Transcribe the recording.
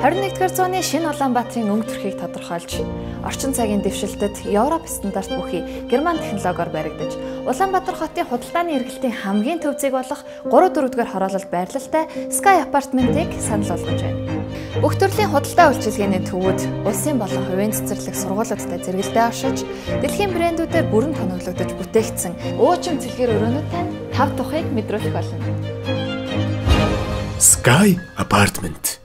21-р зууны шинэ Улаанбаатарын өнгө төрхийг тодорхойлж, орчин цагийн дэвшилтэд Европ стандарт бүхий герман технологиор баригдаж, Улаанбаатар хотын худалдааны эргэлтийн хамгийн төв зэг болох 3-4-р хороололд байрлалтай Sky Apartment-ыг санал болгож байна. Бүх төрлийн худалдаа үйлчилгээний төвүүд улсын болон хувийн цэцэрлэг сургуулиудтай зэрэгэлдээ оршиж, дэлхийн брэндүүдээр бүрэн тоноглогдож бүтээгдсэн уучин цэлгэр өрөөнүүдтэй тав тухыг мэдрүүлэх болно. Sky Apartment